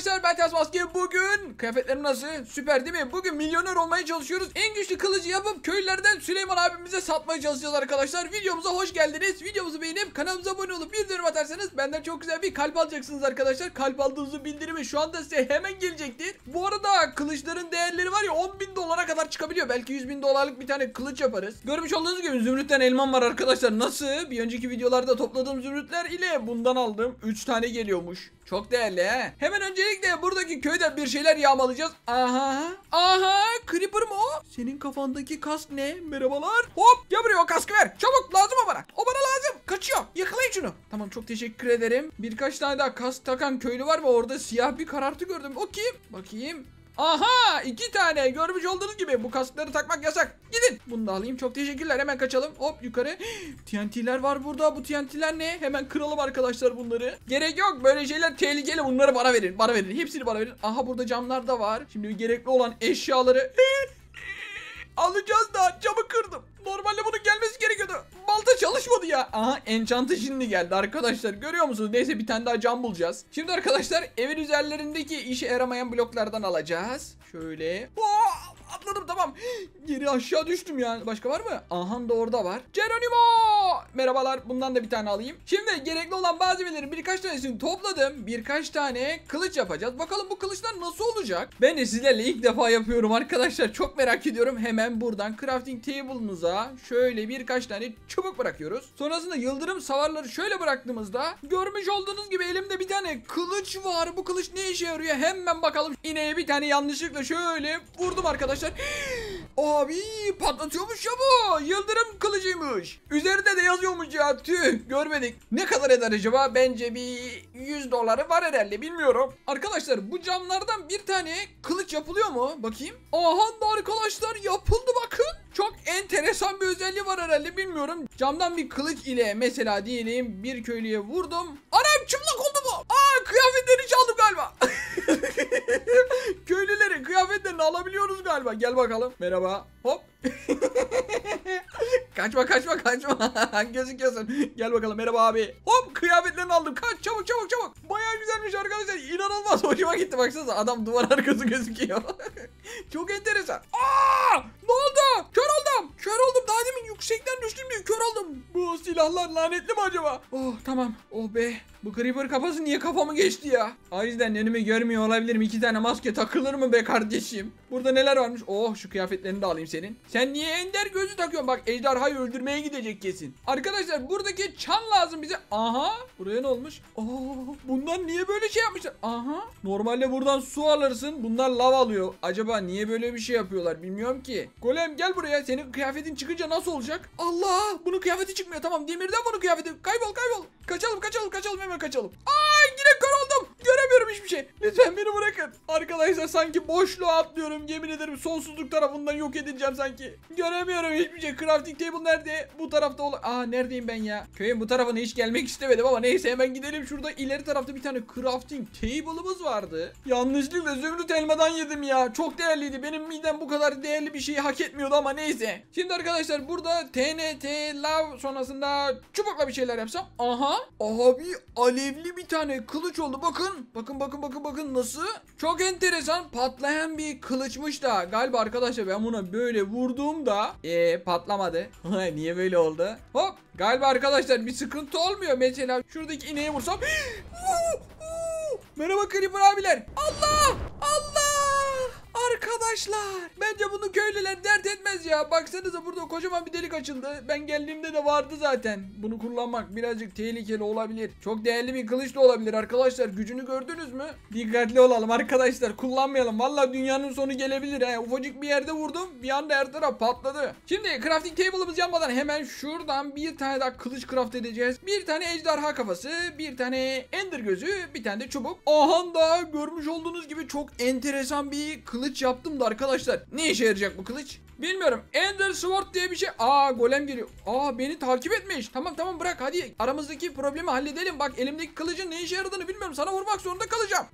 arkadaşlar ben Ters Maske. Bugün kıyafetlerim nasıl? Süper değil mi? Bugün milyoner olmaya çalışıyoruz. En güçlü kılıcı yapıp köylerden Süleyman abimize satmaya çalışacağız arkadaşlar. Videomuza hoş geldiniz. Videomuzu beğenip kanalımıza abone olup bir dönüm atarsanız benden çok güzel bir kalp alacaksınız arkadaşlar. Kalp aldığınızı bildirimi şu anda size hemen gelecektir. Bu arada kılıçların değerleri var ya 10 bin dolara kadar çıkabiliyor. Belki 100 bin dolarlık bir tane kılıç yaparız. Görmüş olduğunuz gibi zümrütten elmam var arkadaşlar. Nasıl? Bir önceki videolarda topladığım zümrütler ile bundan aldım. 3 tane geliyormuş çok değerli he. Hemen öncelikle buradaki köyde bir şeyler yağmalayacağız. Aha. Aha. Creeper mı o? Senin kafandaki kask ne? Merhabalar. Hop. Gel buraya o kaskı ver. Çabuk lazım o bana. O bana lazım. Kaçıyor. Yakalayın şunu. Tamam çok teşekkür ederim. Birkaç tane daha kask takan köylü var ve orada siyah bir karartı gördüm. O kim? Bakayım. Aha iki tane görmüş olduğunuz gibi bu kaskları takmak yasak. Gidin. Bunu da alayım. Çok teşekkürler. Hemen kaçalım. Hop yukarı. TNT'ler var burada. Bu TNT'ler ne? Hemen kıralım arkadaşlar bunları. Gerek yok. Böyle şeyler tehlikeli. Bunları bana verin. Bana verin. Hepsini bana verin. Aha burada camlar da var. Şimdi gerekli olan eşyaları alacağız da camı kırdım. Normalde bunun gelmesi gerekiyordu. Balta çalışmadı ya. Aha enchantı şimdi geldi arkadaşlar. Görüyor musunuz? Neyse bir tane daha cam bulacağız. Şimdi arkadaşlar evin üzerlerindeki işe yaramayan bloklardan alacağız. Şöyle. Oh, atladım tamam. Geri aşağı düştüm ya. Başka var mı? Aha da orada var. Geronimo. Merhabalar. Bundan da bir tane alayım. Şimdi gerekli olan malzemeleri birkaç tanesini topladım. Birkaç tane kılıç yapacağız. Bakalım bu kılıçlar nasıl olacak? Ben de sizlerle ilk defa yapıyorum arkadaşlar. Çok merak ediyorum. Hemen buradan crafting table'ımıza şöyle birkaç tane çubuk bırakıyoruz. Sonrasında yıldırım savarları şöyle bıraktığımızda görmüş olduğunuz gibi elimde bir tane kılıç var. Bu kılıç ne işe yarıyor? Hemen bakalım. İneğe bir tane yanlışlıkla şöyle vurdum arkadaşlar. Abi patlatıyormuş ya bu. Yıldırım kılıcıymış. Üzerinde de yazıyormuş ya. Tüh görmedik. Ne kadar eder acaba? Bence bir 100 doları var herhalde bilmiyorum. Arkadaşlar bu camlardan bir tane kılıç yapılıyor mu? Bakayım. Aha da arkadaşlar yapıldı bakın. Çok enteresan bir özelliği var herhalde bilmiyorum. Camdan bir kılıç ile mesela diyelim bir köylüye vurdum. Anam çıplak oldu bu. Aa kıyafetlerini çaldım galiba. Köylülerin kıyafetlerini alabiliyoruz galiba. Gel bakalım. Merhaba. Hop. kaçma kaçma kaçma. Gözüküyorsun. Gel bakalım merhaba abi. Hop kıyafetlerini aldım. Kaç çabuk çabuk çabuk. Bayağı güzelmiş arkadaşlar. İnanılmaz hoşuma gitti. Baksanıza adam duvar arkası gözüküyor. Çok enteresan. Aa! Ne oldu? Kör oldum. Kör oldum. Daha demin yüksekten düştüm diye kör oldum. Bu silahlar lanetli mi acaba? Oh tamam. Oh be. Bu creeper kafası niye kafamı geçti ya? O yüzden önümü görmüyor olabilirim. İki tane maske takılır mı be kardeşim? Burada neler varmış? Oh şu kıyafetlerini de alayım senin. Sen niye ender gözü takıyorsun? Bak ejderhayı öldürmeye gidecek kesin. Arkadaşlar buradaki çan lazım bize. Aha. Buraya ne olmuş? Oh bundan niye böyle şey yapmışlar? Aha. Normalde buradan su alırsın. Bunlar lav alıyor. Acaba niye böyle bir şey yapıyorlar bilmiyorum ki. Golem gel buraya. Senin kıyafetin çıkınca nasıl olacak? Allah. Bunun kıyafeti çıkmıyor. Tamam demirden bunun kıyafeti. Kaybol kaybol. Kaçalım kaçalım kaçalım kaçalım. Aa yine kör Göremiyorum hiçbir şey. Lütfen beni bırakın. Arkadaşlar sanki boşluğa atlıyorum. Yemin ederim sonsuzluk tarafından yok edileceğim sanki. Göremiyorum hiçbir şey. Crafting table nerede? Bu tarafta ol. Aa neredeyim ben ya? Köyün bu tarafına hiç gelmek istemedim ama neyse hemen gidelim. Şurada ileri tarafta bir tane crafting table'ımız vardı. Yanlışlıkla zümrüt elmadan yedim ya. Çok değerliydi. Benim midem bu kadar değerli bir şeyi hak etmiyordu ama neyse. Şimdi arkadaşlar burada TNT, lav sonrasında çubukla bir şeyler yapsam. Aha. Abi alevli bir tane kılıç oldu. Bakın. Bakın bakın bakın bakın nasıl? Çok enteresan. Patlayan bir kılıçmış da. Galiba arkadaşlar ben buna böyle vurduğumda ee, patlamadı. Niye böyle oldu? Hop. Galiba arkadaşlar bir sıkıntı olmuyor. Mesela şuradaki ineğe vursam. Merhaba Creeper abiler. Allah! Allah! Arkadaşlar bence bunu köylüler dert etmez ya. Baksanıza burada kocaman bir delik açıldı. Ben geldiğimde de vardı zaten. Bunu kullanmak birazcık tehlikeli olabilir. Çok değerli bir kılıç da olabilir arkadaşlar. Gücünü gördünüz mü? Dikkatli olalım arkadaşlar. Kullanmayalım. Valla dünyanın sonu gelebilir. He. Ufacık bir yerde vurdum. Bir anda her taraf patladı. Şimdi crafting table'ımız yanmadan hemen şuradan bir tane daha kılıç craft edeceğiz. Bir tane ejderha kafası, bir tane ender gözü, bir tane de çubuk. Aha da gibi çok enteresan bir kılıç yaptım da arkadaşlar. Ne işe yarayacak bu kılıç? Bilmiyorum. Ender Sword diye bir şey. Aa golem geliyor. Aa beni takip etmiş. Tamam tamam bırak hadi. Aramızdaki problemi halledelim. Bak elimdeki kılıcın ne işe yaradığını bilmiyorum. Sana vurmak zorunda kalacağım.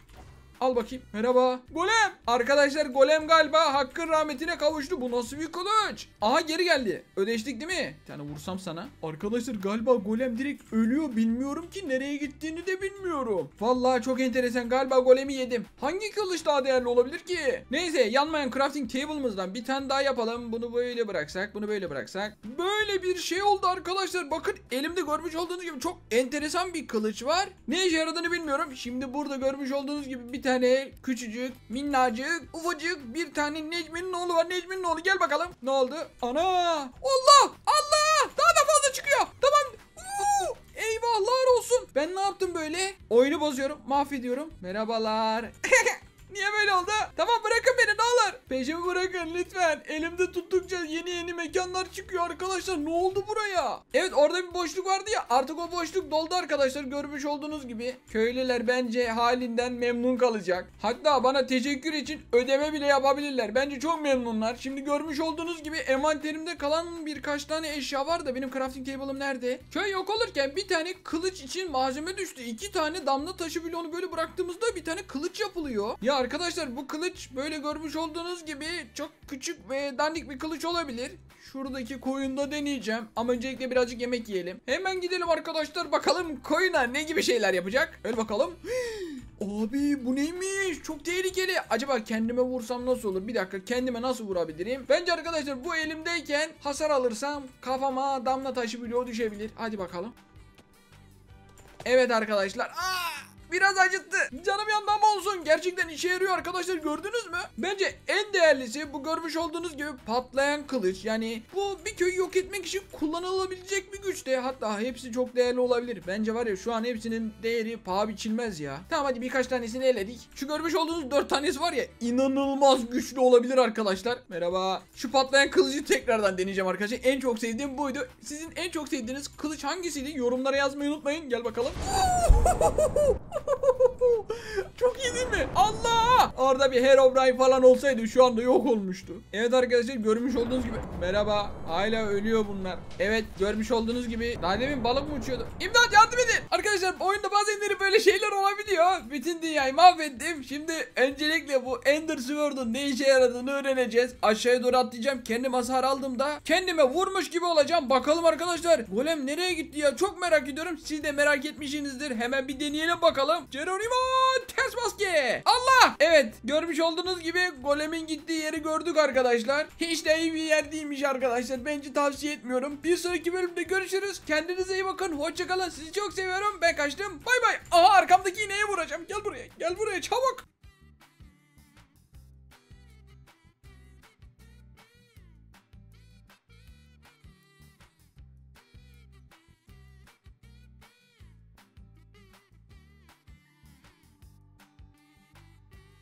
Al bakayım. Merhaba. Golem. Arkadaşlar golem galiba hakkın rahmetine kavuştu. Bu nasıl bir kılıç? Aha geri geldi. Ödeştik değil mi? Bir tane vursam sana. Arkadaşlar galiba golem direkt ölüyor. Bilmiyorum ki nereye gittiğini de bilmiyorum. Vallahi çok enteresan. Galiba golemi yedim. Hangi kılıç daha değerli olabilir ki? Neyse yanmayan crafting table'ımızdan bir tane daha yapalım. Bunu böyle bıraksak. Bunu böyle bıraksak. Böyle bir şey oldu arkadaşlar. Bakın elimde görmüş olduğunuz gibi çok enteresan bir kılıç var. Ne işe yaradığını bilmiyorum. Şimdi burada görmüş olduğunuz gibi bir tane küçücük, minnacık, ufacık bir tane Necmi'nin oğlu var. Necmi'nin oğlu gel bakalım. Ne oldu? Ana! Allah! Allah! Daha da fazla çıkıyor. Tamam. Uuu! Eyvahlar olsun. Ben ne yaptım böyle? Oyunu bozuyorum, mahvediyorum. Merhabalar. Niye böyle oldu? Tamam bırakın beni ne olur. Peşimi bırakın lütfen. Elimde tuttukça yeni yeni mekanlar çıkıyor arkadaşlar. Ne oldu buraya? Evet orada bir boşluk vardı ya. Artık o boşluk doldu arkadaşlar. Görmüş olduğunuz gibi. Köylüler bence halinden memnun kalacak. Hatta bana teşekkür için ödeme bile yapabilirler. Bence çok memnunlar. Şimdi görmüş olduğunuz gibi envanterimde kalan birkaç tane eşya var da benim crafting table'ım nerede? Köy yok olurken bir tane kılıç için malzeme düştü. İki tane damla taşı bloğunu böyle bıraktığımızda bir tane kılıç yapılıyor. Ya arkadaşlar bu kılıç böyle görmüş olduğunuz gibi çok küçük ve dandik bir kılıç olabilir. Şuradaki koyunda deneyeceğim. Ama öncelikle birazcık yemek yiyelim. Hemen gidelim arkadaşlar bakalım koyuna ne gibi şeyler yapacak. Öyle bakalım. Abi bu neymiş? Çok tehlikeli. Acaba kendime vursam nasıl olur? Bir dakika kendime nasıl vurabilirim? Bence arkadaşlar bu elimdeyken hasar alırsam kafama damla taşı bloğu düşebilir. Hadi bakalım. Evet arkadaşlar. Aa! Biraz acıttı. Canım yanmam olsun. Gerçekten işe yarıyor arkadaşlar gördünüz mü? Bence en değerlisi bu görmüş olduğunuz gibi patlayan kılıç. Yani bu bir köyü yok etmek için kullanılabilecek bir güçte. Hatta hepsi çok değerli olabilir. Bence var ya şu an hepsinin değeri paha biçilmez ya. Tamam hadi birkaç tanesini eledik. Şu görmüş olduğunuz dört tanesi var ya inanılmaz güçlü olabilir arkadaşlar. Merhaba. Şu patlayan kılıcı tekrardan deneyeceğim arkadaşlar. En çok sevdiğim buydu. Sizin en çok sevdiğiniz kılıç hangisiydi? Yorumlara yazmayı unutmayın. Gel bakalım. Çok iyi değil mi? Allah! Orada bir Herobrine falan olsaydı şu anda yok olmuştu. Evet arkadaşlar görmüş olduğunuz gibi. Merhaba. Hala ölüyor bunlar. Evet görmüş olduğunuz gibi. Daha demin balık mı uçuyordu? İmdat yardım edin. Arkadaşlar oyunda bazenleri böyle şeyler olabiliyor. Bütün dünyayı mahvettim. Şimdi öncelikle bu Ender Sword'un ne işe yaradığını öğreneceğiz. Aşağıya doğru atlayacağım. Kendim hasar aldığımda kendime vurmuş gibi olacağım. Bakalım arkadaşlar. Golem nereye gitti ya? Çok merak ediyorum. Siz de merak etmişsinizdir. Hemen bir deneyelim bakalım. Geronimo ters maske. Allah. Evet görmüş olduğunuz gibi golemin gittiği yeri gördük arkadaşlar. Hiç de iyi bir yer değilmiş arkadaşlar. Bence tavsiye etmiyorum. Bir sonraki bölümde görüşürüz. Kendinize iyi bakın. Hoşçakalın. Sizi çok seviyorum. Ben kaçtım. Bay bay. Aha arkamdaki ineğe vuracağım. Gel buraya. Gel buraya çabuk.